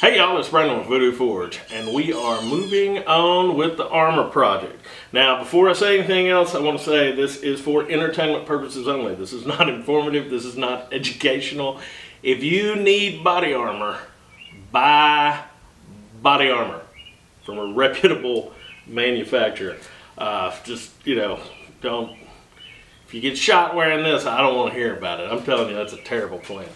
Hey y'all, it's Brandon with Voodoo Forge, and we are moving on with the armor project. Now, before I say anything else, I want to say this is for entertainment purposes only. This is not informative, this is not educational. If you need body armor, buy body armor from a reputable manufacturer. Uh, just, you know, don't, if you get shot wearing this, I don't want to hear about it. I'm telling you, that's a terrible plan.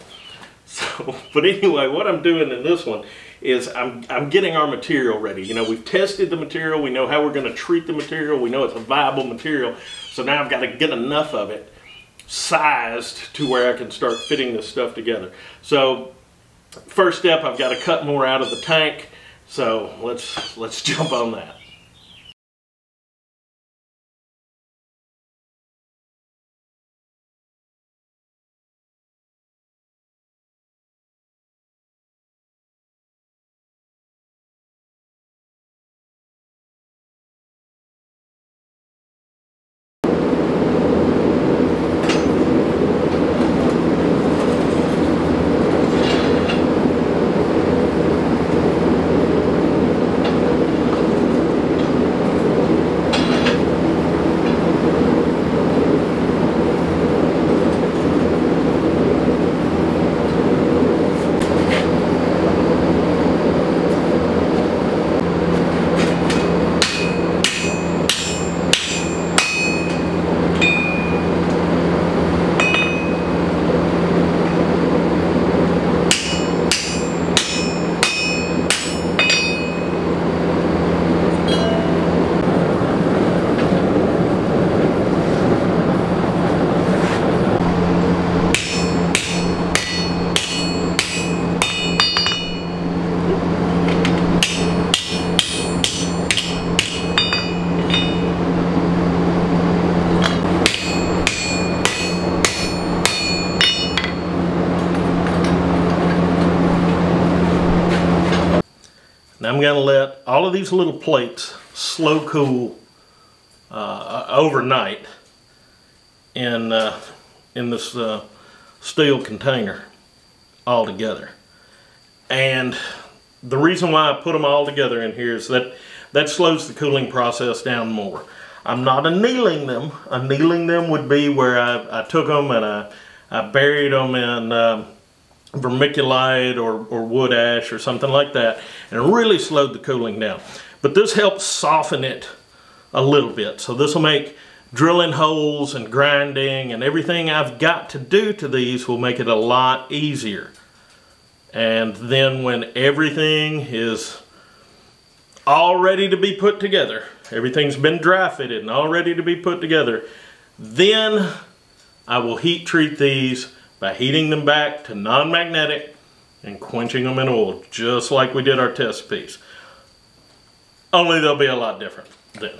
So, but anyway, what I'm doing in this one is I'm, I'm getting our material ready. You know, we've tested the material. We know how we're going to treat the material. We know it's a viable material. So now I've got to get enough of it sized to where I can start fitting this stuff together. So first step, I've got to cut more out of the tank. So let's, let's jump on that. Now I'm going to let all of these little plates slow cool uh, overnight in, uh, in this uh, steel container all together. And the reason why I put them all together in here is that that slows the cooling process down more. I'm not annealing them. Annealing them would be where I, I took them and I, I buried them in um, vermiculite or, or wood ash or something like that and really slowed the cooling down. But this helps soften it a little bit. So this will make drilling holes and grinding and everything I've got to do to these will make it a lot easier. And then when everything is all ready to be put together, everything's been dry fitted and all ready to be put together, then I will heat treat these by heating them back to non-magnetic and quenching them in oil, just like we did our test piece. Only they'll be a lot different then.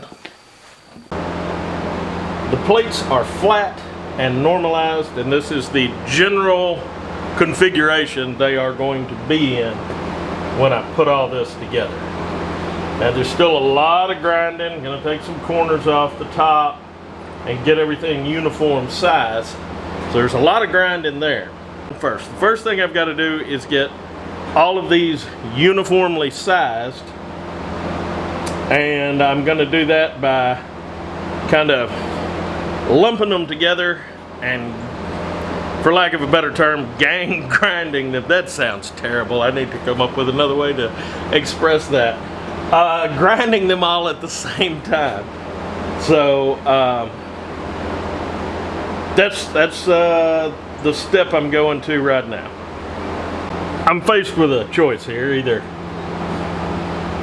The plates are flat and normalized, and this is the general configuration they are going to be in when I put all this together. Now there's still a lot of grinding, gonna take some corners off the top and get everything uniform size. So there's a lot of grind in there. First, the first thing I've got to do is get all of these uniformly sized. And I'm going to do that by kind of lumping them together and for lack of a better term, gang grinding. If that sounds terrible, I need to come up with another way to express that. Uh, grinding them all at the same time. So, um, that's that's uh, the step I'm going to right now. I'm faced with a choice here, either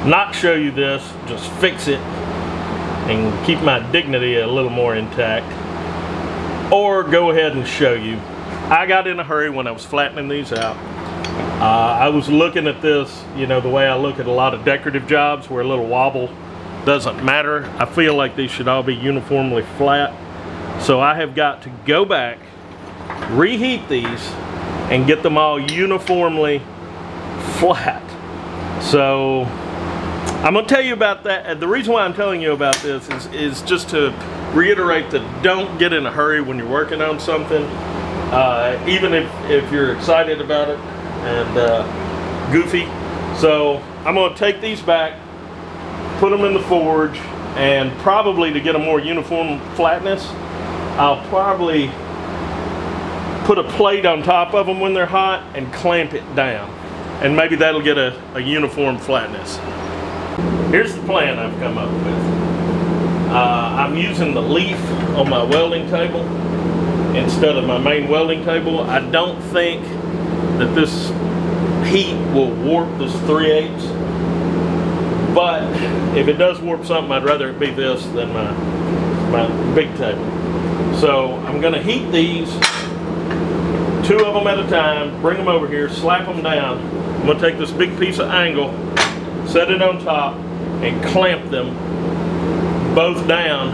not show you this, just fix it and keep my dignity a little more intact, or go ahead and show you. I got in a hurry when I was flattening these out. Uh, I was looking at this, you know, the way I look at a lot of decorative jobs where a little wobble doesn't matter. I feel like these should all be uniformly flat. So I have got to go back, reheat these, and get them all uniformly flat. So I'm going to tell you about that. The reason why I'm telling you about this is, is just to reiterate that don't get in a hurry when you're working on something. Uh, even if, if you're excited about it and uh, goofy, So I'm going to take these back, put them in the forge, and probably to get a more uniform flatness, I'll probably put a plate on top of them when they're hot and clamp it down. And maybe that'll get a, a uniform flatness. Here's the plan I've come up with. Uh, I'm using the leaf on my welding table instead of my main welding table. I don't think that this heat will warp this 3 8 but if it does warp something I'd rather it be this than my my big table so I'm gonna heat these two of them at a time bring them over here slap them down I'm gonna take this big piece of angle set it on top and clamp them both down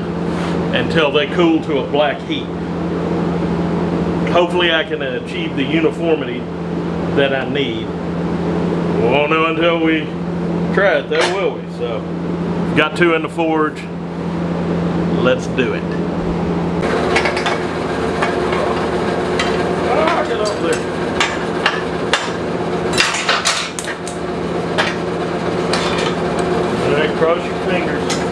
until they cool to a black heat hopefully I can achieve the uniformity that I need. Won't know until we try it though, will we? So, got two in the forge. Let's do it. Ah, get up there. All right, cross your fingers.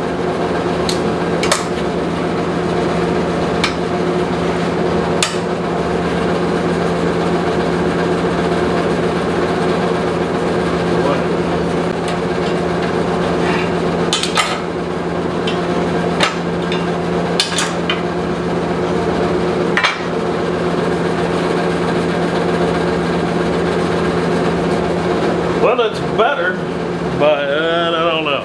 Well, it's better, but uh, I don't know.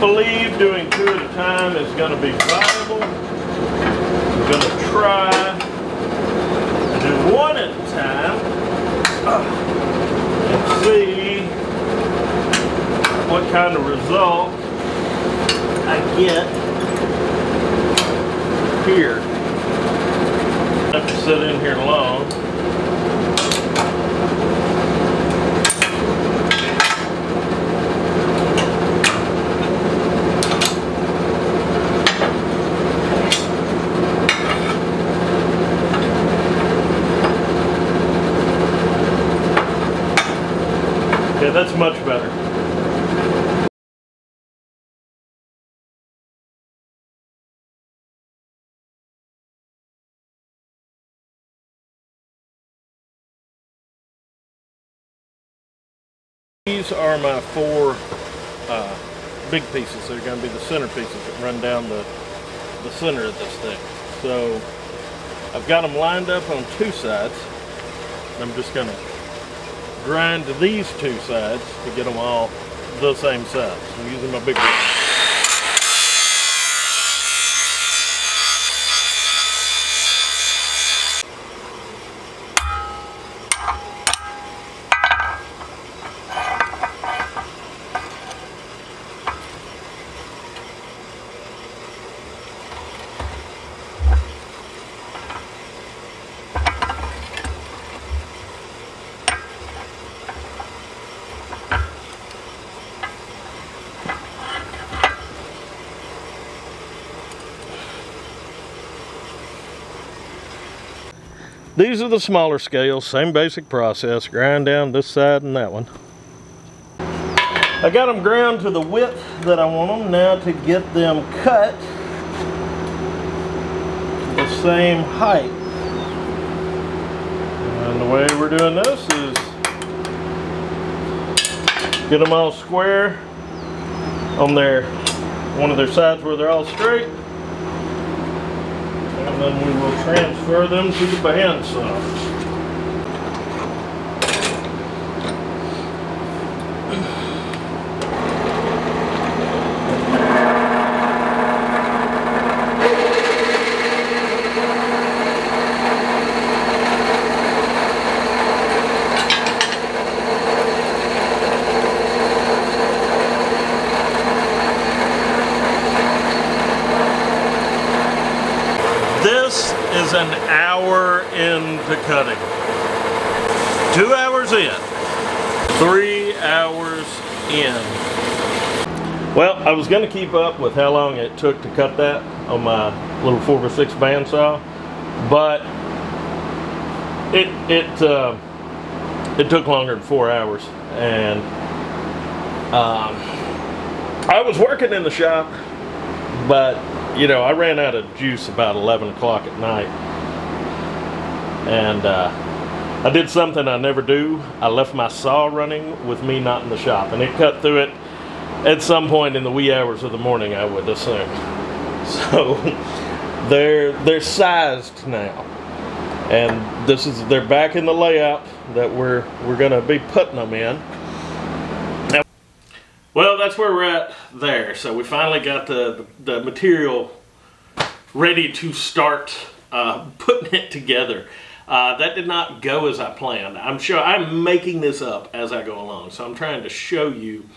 Believe doing two at a time is going to be viable. I'm going to try to do one at a time and see what kind of result I get here. I have to sit in here long. Yeah, that's much better. These are my four uh, big pieces. They're going to be the center pieces that run down the, the center of this thing. So I've got them lined up on two sides. I'm just going to grind these two sides to get them all the same size. I'm using my big one. These are the smaller scales, same basic process, grind down this side and that one. I got them ground to the width that I want them now to get them cut to the same height. And the way we're doing this is get them all square on their one of their sides where they're all straight and then we will transfer them to the bandsaw. This is an hour into cutting. Two hours in. Three hours in. Well, I was going to keep up with how long it took to cut that on my little 4 x 6 bandsaw, but it, it uh, it took longer than four hours. And um, I was working in the shop, but you know, I ran out of juice about 11 o'clock at night. And uh, I did something I never do. I left my saw running with me not in the shop, and it cut through it at some point in the wee hours of the morning, I would assume. So they're they're sized now, and this is they're back in the layout that we're we're to be putting them in. Well, that's where we're at there. So we finally got the the, the material ready to start uh, putting it together. Uh, that did not go as I planned. I'm sure I'm making this up as I go along. So I'm trying to show you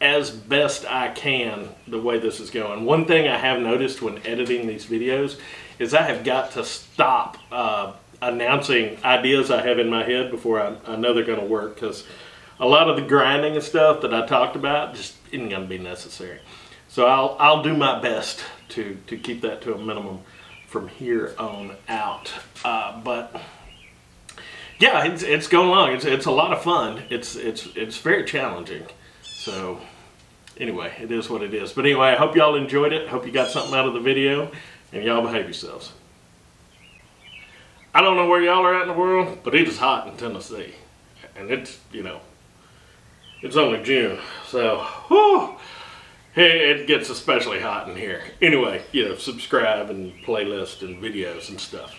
as best I can the way this is going. One thing I have noticed when editing these videos is I have got to stop uh, announcing ideas I have in my head before I, I know they're going to work because a lot of the grinding and stuff that I talked about just isn't going to be necessary. So I'll, I'll do my best to, to keep that to a minimum from here on out. Uh, but yeah, it's, it's going along. It's, it's a lot of fun. It's, it's, it's very challenging. So anyway, it is what it is. But anyway, I hope y'all enjoyed it. Hope you got something out of the video and y'all behave yourselves. I don't know where y'all are at in the world, but it is hot in Tennessee. And it's, you know, it's only June. So, whew, it gets especially hot in here. Anyway, you know, subscribe and playlist and videos and stuff.